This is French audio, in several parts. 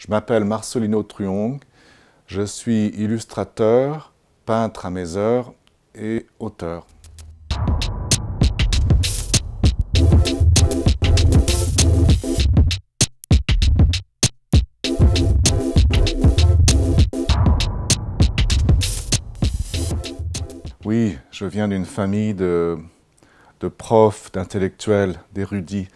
Je m'appelle Marcelino Truong, je suis illustrateur, peintre à mes heures et auteur. Oui, je viens d'une famille de, profs, d'intellectuels, d'érudits,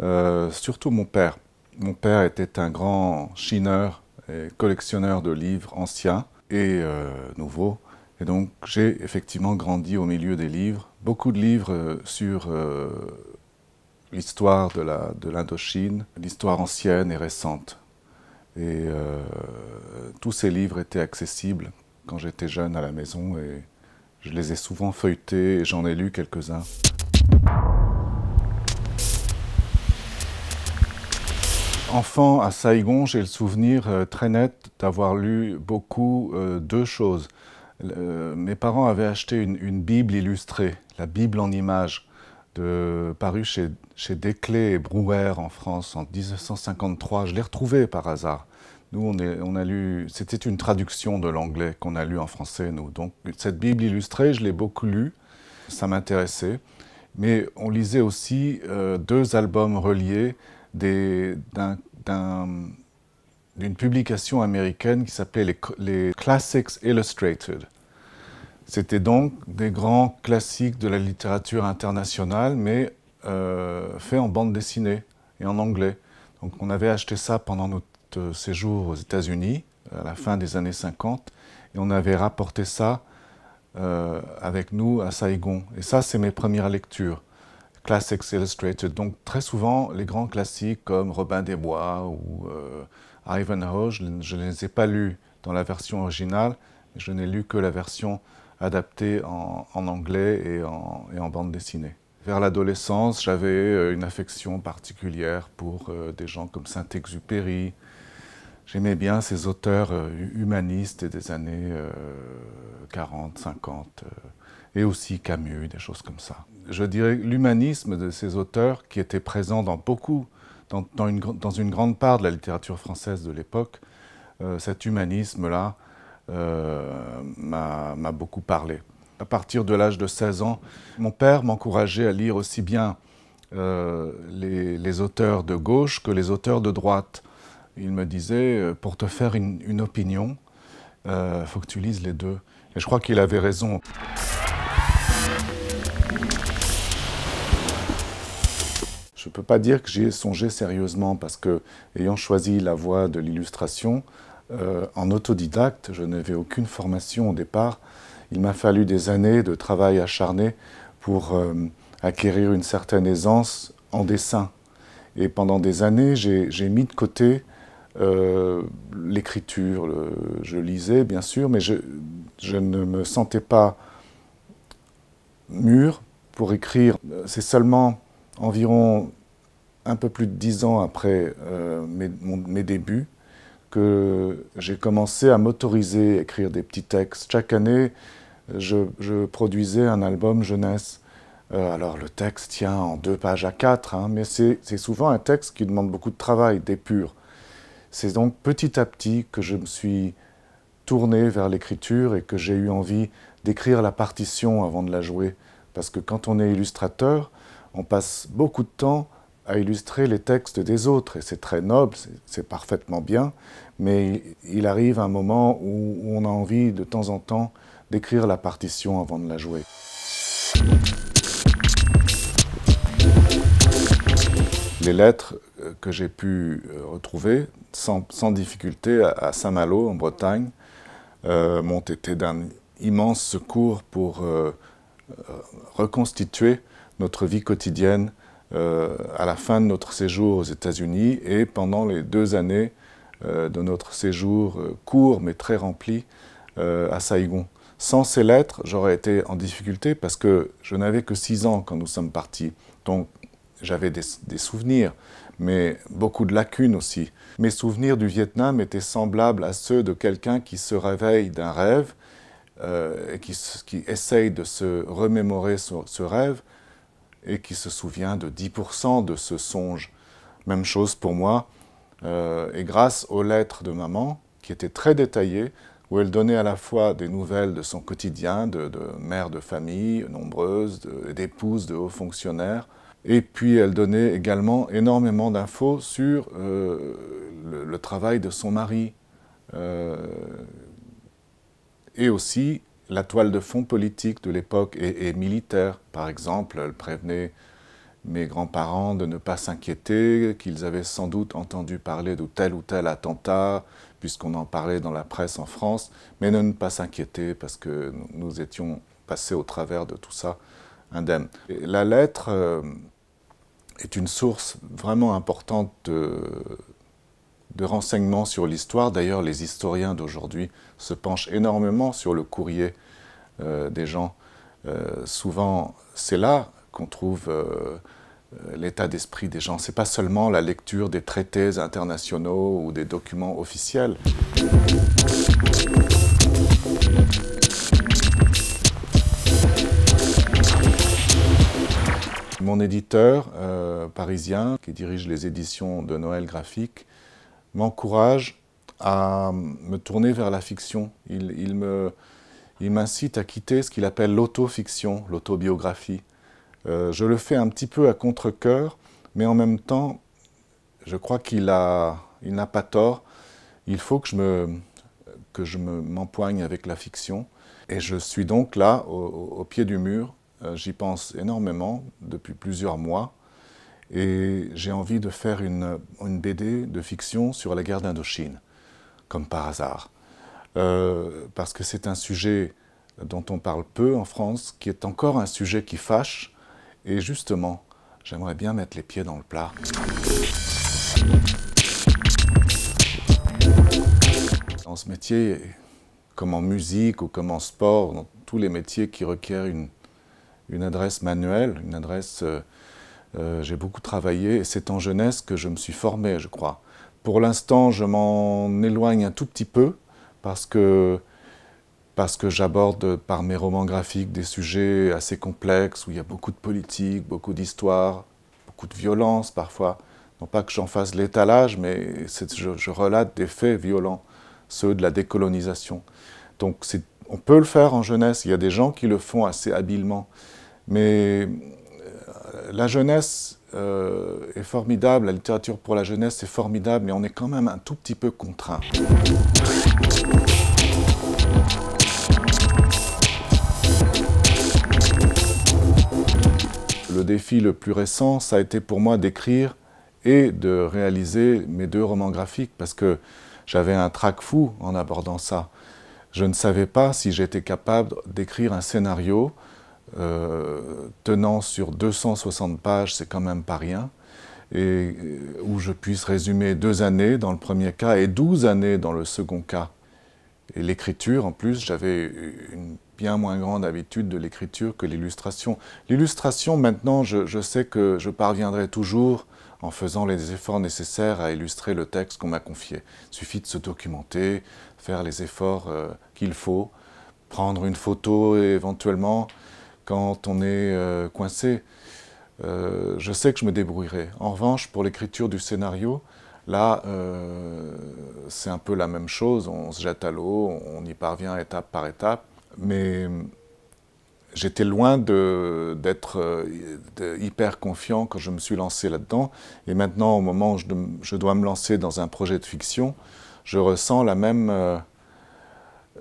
euh, surtout mon père. Mon père était un grand chineur et collectionneur de livres anciens et euh, nouveaux. Et donc j'ai effectivement grandi au milieu des livres, beaucoup de livres euh, sur l'histoire de l'Indochine, l'histoire ancienne et récente. Et tous ces livres étaient accessibles quand j'étais jeune à la maison et je les ai souvent feuilletés et j'en ai lu quelques-uns. Enfant à Saigon, j'ai le souvenir euh, très net d'avoir lu beaucoup euh, deux choses. mes parents avaient acheté une, Bible illustrée, la Bible en images, parue chez, chez Desclés et Brouwer en France en 1953. Je l'ai retrouvée par hasard. Nous, on, a lu, c'était une traduction de l'anglais qu'on a lu en français, nous. Donc, cette Bible illustrée, je l'ai beaucoup lue, ça m'intéressait. Mais on lisait aussi euh, deux albums reliés d'une publication américaine qui s'appelait les, Classics Illustrated. C'était donc des grands classiques de la littérature internationale, mais euh, faits en bande dessinée et en anglais. Donc on avait acheté ça pendant notre séjour aux États-Unis à la fin des années 50 et on avait rapporté ça euh, avec nous à Saigon. Et ça, c'est mes premières lectures. Classics Illustrated. Donc très souvent, les grands classiques comme Robin des Bois ou euh, Ivanhoe, je ne les ai pas lus dans la version originale, je n'ai lu que la version adaptée en, anglais et en, bande dessinée. Vers l'adolescence, j'avais euh, une affection particulière pour des gens comme Saint-Exupéry, J'aimais bien ces auteurs euh, humanistes des années 40, euh, 50, euh, et aussi Camus, des choses comme ça. Je dirais l'humanisme de ces auteurs, qui était présent dans beaucoup, dans, une, une, grande part de la littérature française de l'époque, cet humanisme-là m'a beaucoup parlé. À partir de l'âge de 16 ans, mon père m'encourageait à lire aussi bien les, les auteurs de gauche que les auteurs de droite il me disait, euh, pour te faire une, opinion, il euh, faut que tu lises les deux. Et je crois qu'il avait raison. Je ne peux pas dire que j'y ai songé sérieusement parce que, ayant choisi la voie de l'illustration, euh, en autodidacte, je n'avais aucune formation au départ. Il m'a fallu des années de travail acharné pour acquérir une certaine aisance en dessin. Et pendant des années, j'ai mis de côté euh, l'écriture, je lisais bien sûr, mais je, ne me sentais pas mûr pour écrire. C'est seulement environ un peu plus de dix ans après euh, mes, débuts que j'ai commencé à m'autoriser à écrire des petits textes. Chaque année, je, produisais un album jeunesse. Euh, alors le texte tient en deux pages à quatre, hein, mais c'est souvent un texte qui demande beaucoup de travail, d'épure. C'est donc petit à petit que je me suis tourné vers l'écriture et que j'ai eu envie d'écrire la partition avant de la jouer. Parce que quand on est illustrateur, on passe beaucoup de temps à illustrer les textes des autres, et c'est très noble, c'est parfaitement bien, mais il arrive un moment où on a envie de temps en temps d'écrire la partition avant de la jouer. Les lettres que j'ai pu euh, retrouver sans, difficulté à, Saint-Malo, en Bretagne, euh, m'ont été d'un immense secours pour euh, reconstituer notre vie quotidienne à la fin de notre séjour aux États-Unis et pendant les deux années de notre séjour court mais très rempli à Saigon. Sans ces lettres, j'aurais été en difficulté parce que je n'avais que six ans quand nous sommes partis. Donc j'avais des, souvenirs, mais beaucoup de lacunes aussi. Mes souvenirs du Vietnam étaient semblables à ceux de quelqu'un qui se réveille d'un rêve euh, et qui, essaye de se remémorer ce, rêve et qui se souvient de 10% de ce songe. Même chose pour moi. et grâce aux lettres de maman, qui étaient très détaillées, où elle donnait à la fois des nouvelles de son quotidien, de, mère de famille nombreuse, d'épouses de, hauts fonctionnaires, et puis elle donnait également énormément d'infos sur le, travail de son mari, et aussi la toile de fond politique de l'époque et, militaire. Par exemple, elle prévenait mes grands-parents de ne pas s'inquiéter, qu'ils avaient sans doute entendu parler de tel ou tel attentat, puisqu'on en parlait dans la presse en France, mais de ne pas s'inquiéter parce que nous étions passés au travers de tout ça indemnes. la lettre euh, est une source vraiment importante de, de renseignements sur l'histoire. D'ailleurs, les historiens d'aujourd'hui se penchent énormément sur le courrier euh, des gens. Euh, souvent, c'est là qu'on trouve euh, l'état d'esprit des gens. Ce n'est pas seulement la lecture des traités internationaux ou des documents officiels. Mon éditeur parisien, qui dirige les éditions de Noël graphique, m'encourage à me tourner vers la fiction. Il, il m'incite à quitter ce qu'il appelle l'autofiction, l'autobiographie. Euh, je le fais un petit peu à contre-coeur, mais en même temps, je crois qu'il n'a il pas tort. Il faut que je me que je m'empoigne avec la fiction. Et je suis donc là, au, pied du mur. Euh, j'y pense énormément depuis plusieurs mois. Et j'ai envie de faire une, BD de fiction sur la guerre d'Indochine, comme par hasard. Euh, parce que c'est un sujet dont on parle peu en France, qui est encore un sujet qui fâche. Et justement, j'aimerais bien mettre les pieds dans le plat. Dans ce métier, comme en musique ou comme en sport, dans tous les métiers qui requièrent une, une adresse manuelle, une adresse euh, euh, j'ai beaucoup travaillé et c'est en jeunesse que je me suis formé, je crois. Pour l'instant, je m'en éloigne un tout petit peu parce que, parce que j'aborde par mes romans graphiques des sujets assez complexes où il y a beaucoup de politique, beaucoup d'histoire, beaucoup de violence parfois. Non pas que j'en fasse l'étalage, mais je, je, relate des faits violents, ceux de la décolonisation. Donc on peut le faire en jeunesse, il y a des gens qui le font assez habilement. Mais la jeunesse euh, est formidable, la littérature pour la jeunesse est formidable, mais on est quand même un tout petit peu contraint. Le défi le plus récent, ça a été pour moi d'écrire et de réaliser mes deux romans graphiques, parce que j'avais un trac fou en abordant ça. Je ne savais pas si j'étais capable d'écrire un scénario euh, tenant sur 260 pages, c'est quand même pas rien, et euh, où je puisse résumer deux années dans le premier cas et 12 années dans le second cas. Et l'écriture, en plus, j'avais une bien moins grande habitude de l'écriture que l'illustration. L'illustration, maintenant, je, sais que je parviendrai toujours en faisant les efforts nécessaires à illustrer le texte qu'on m'a confié. Il suffit de se documenter, faire les efforts euh, qu'il faut, prendre une photo éventuellement, quand on est euh, coincé. Euh, je sais que je me débrouillerai. En revanche, pour l'écriture du scénario, là, euh, c'est un peu la même chose. On se jette à l'eau, on y parvient étape par étape. Mais j'étais loin d'être hyper confiant quand je me suis lancé là-dedans. Et maintenant, au moment où je, dois me lancer dans un projet de fiction, je ressens la même...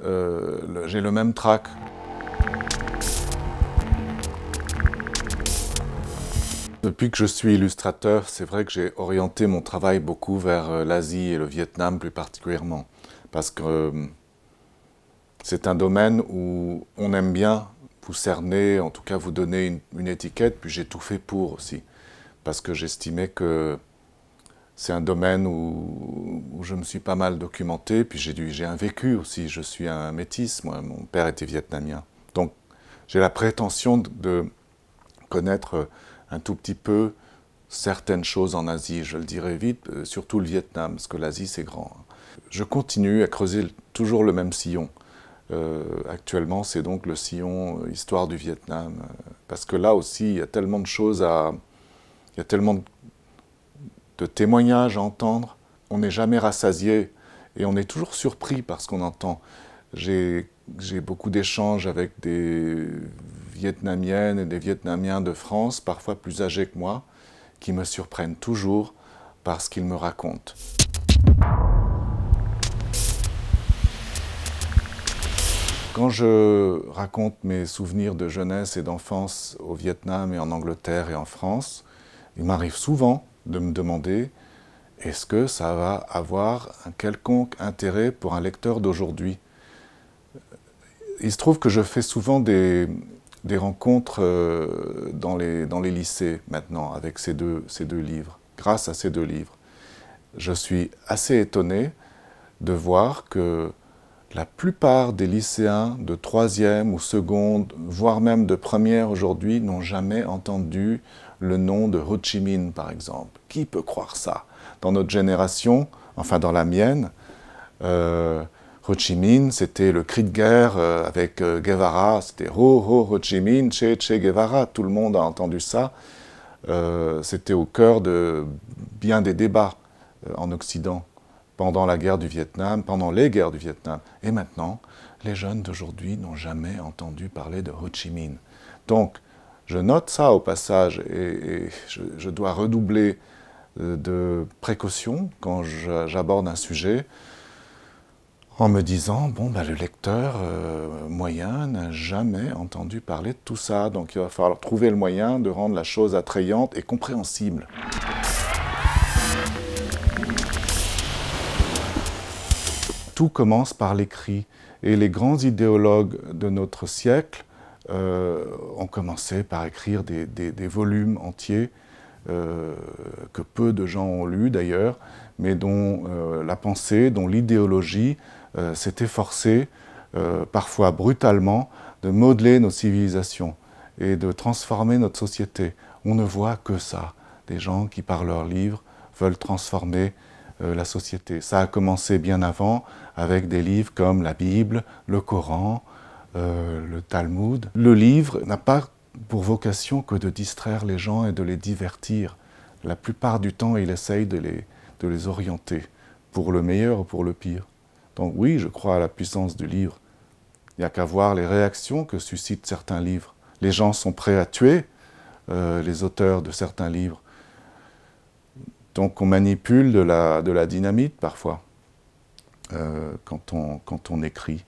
j'ai le même trac. Depuis que je suis illustrateur, c'est vrai que j'ai orienté mon travail beaucoup vers euh, l'Asie et le Vietnam plus particulièrement, parce que euh, c'est un domaine où on aime bien vous cerner, en tout cas vous donner une, étiquette, puis j'ai tout fait pour aussi, parce que j'estimais que c'est un domaine où, je me suis pas mal documenté, puis j'ai un vécu aussi, je suis un métis, moi, mon père était vietnamien. Donc j'ai la prétention de connaître un tout petit peu certaines choses en Asie, je le dirais vite, euh, surtout le Vietnam, parce que l'Asie c'est grand. Je continue à creuser toujours le même sillon. Euh, actuellement, c'est donc le sillon euh, histoire du Vietnam, parce que là aussi, il y a tellement de choses à... Il y a tellement de témoignages à entendre. on n'est jamais rassasié et on est toujours surpris par ce qu'on entend. J'ai beaucoup d'échanges avec des Vietnamiennes et des Vietnamiens de France, parfois plus âgés que moi, qui me surprennent toujours par ce qu'ils me racontent. Quand je raconte mes souvenirs de jeunesse et d'enfance au Vietnam et en Angleterre et en France, il m'arrive souvent de me demander est-ce que ça va avoir un quelconque intérêt pour un lecteur d'aujourd'hui? Il se trouve que je fais souvent des, rencontres euh, dans les, dans les, lycées maintenant avec ces deux, ces deux livres, grâce à ces deux livres. Je suis assez étonné de voir que la plupart des lycéens de troisième ou seconde, voire même de première aujourd'hui, n'ont jamais entendu le nom de Ho Chi Minh, par exemple. Qui peut croire ça? Dans notre génération, enfin dans la mienne, euh, Ho Chi Minh, c'était le cri de guerre euh, avec euh, Guevara, c'était Ho Ho Ho Chi Minh, Che Che Guevara, tout le monde a entendu ça. c'était au cœur de bien des débats en Occident pendant la guerre du Vietnam, pendant les guerres du Vietnam. Et maintenant, les jeunes d'aujourd'hui n'ont jamais entendu parler de Ho Chi Minh. Donc, je note ça au passage et, je, dois redoubler euh, de précaution quand j'aborde un sujet en me disant, bon, ben, le lecteur euh, moyen n'a jamais entendu parler de tout ça, donc il va falloir trouver le moyen de rendre la chose attrayante et compréhensible. Tout commence par l'écrit. Et les grands idéologues de notre siècle euh, ont commencé par écrire des, volumes entiers euh, que peu de gens ont lus d'ailleurs, mais dont la pensée, dont l'idéologie s'est efforcée, parfois brutalement, de modeler nos civilisations et de transformer notre société. On ne voit que ça, des gens qui par leurs livres veulent transformer euh, la société. Ça a commencé bien avant avec des livres comme la Bible, le Coran, euh, le Talmud. Le livre n'a pas pour vocation que de distraire les gens et de les divertir. La plupart du temps, il essaye de les, de les orienter, pour le meilleur ou pour le pire. Donc oui, je crois à la puissance du livre. Il n'y a qu'à voir les réactions que suscitent certains livres. Les gens sont prêts à tuer euh, les auteurs de certains livres. Donc on manipule de la, dynamite parfois euh, quand, on, quand on écrit.